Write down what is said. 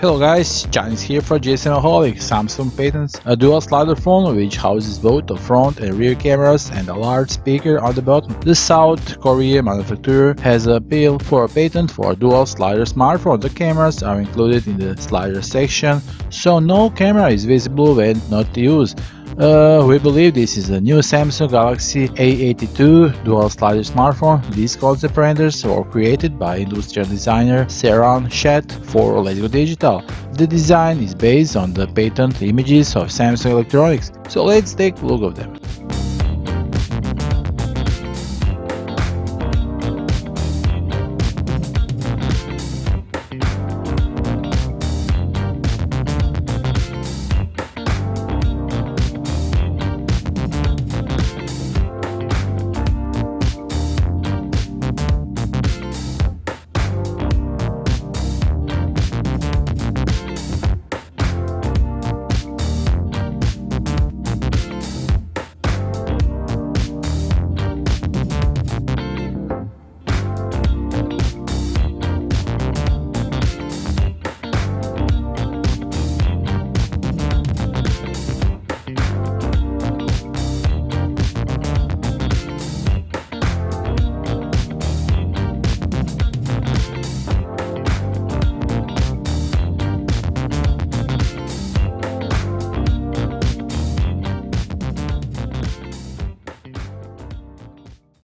Hello guys, Chinese here for GSMaholic. Samsung patents a dual slider phone which houses both the front and rear cameras and a large speaker on the bottom. The South Korea manufacturer has appealed for a patent for a dual slider smartphone. The cameras are included in the slider section, so no camera is visible when not used. Uh, we believe this is a new Samsung Galaxy A82 dual slider smartphone. These concept renders were created by industrial designer Sarang Sheth for Let's Digital. The design is based on the patent images of Samsung Electronics, so let's take a look at them.